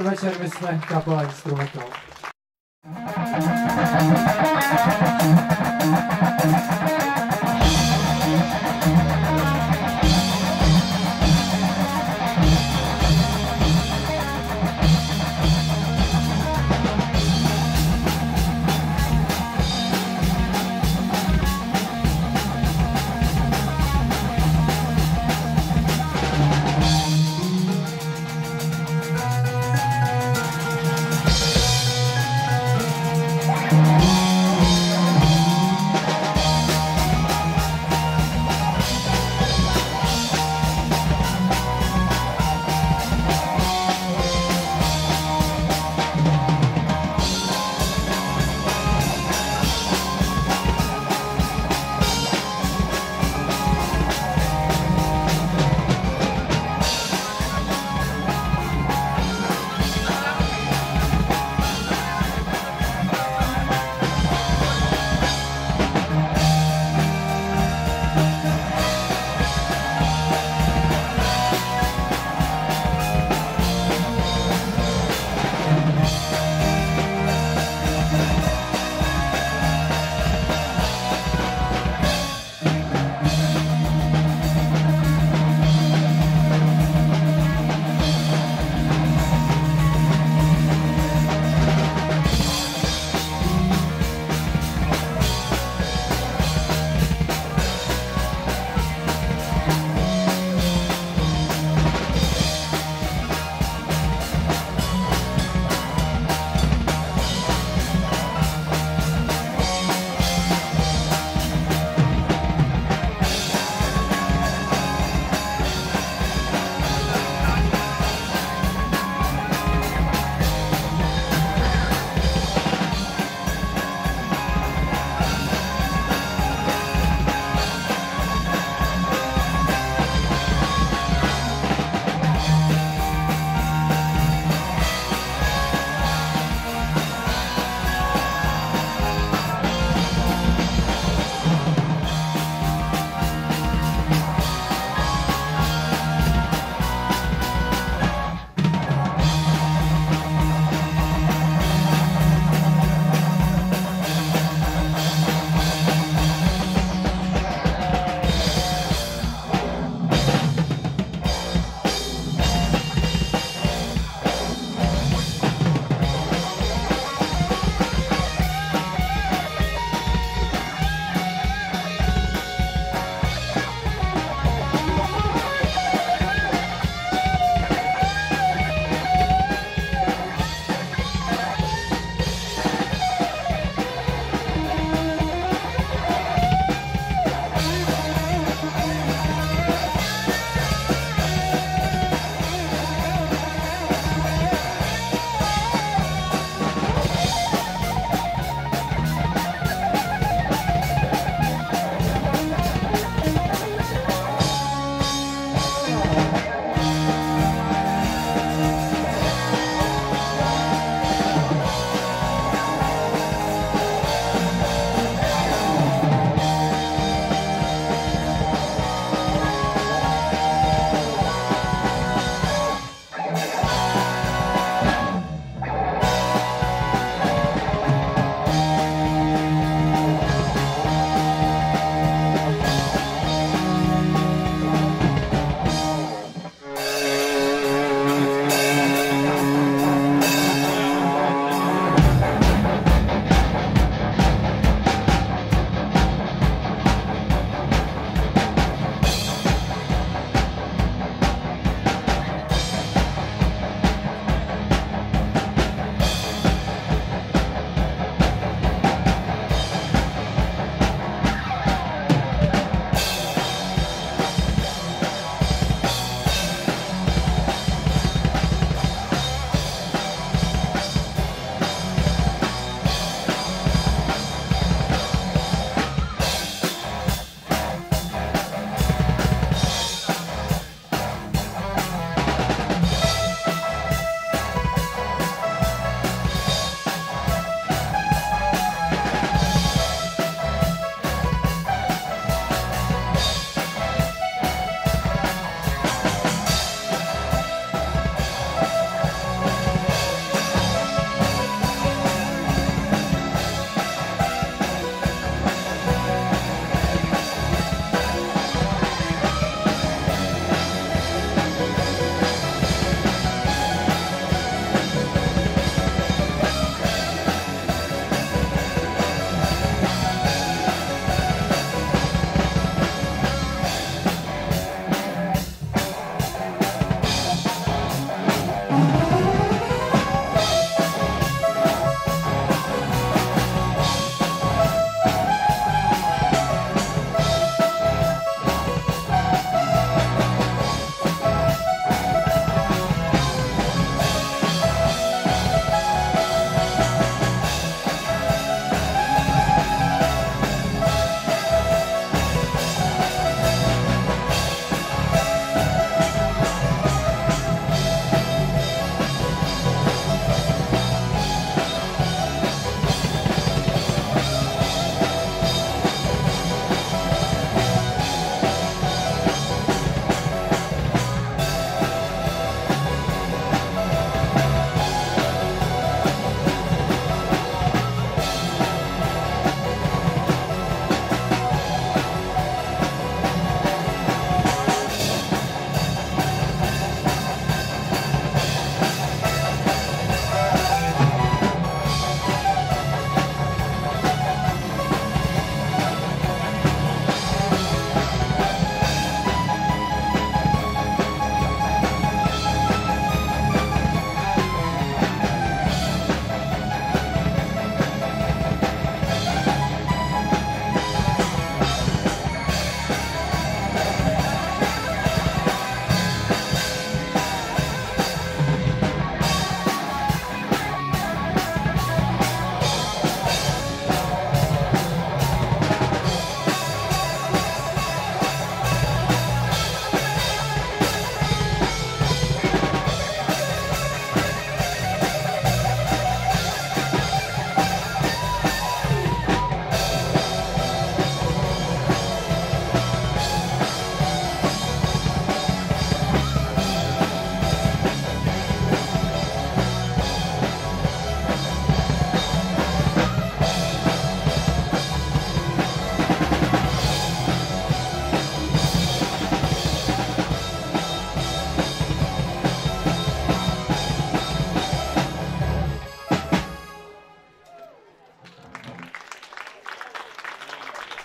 Podvečer, my jsme kapela Instrumental.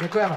Dziękujemy.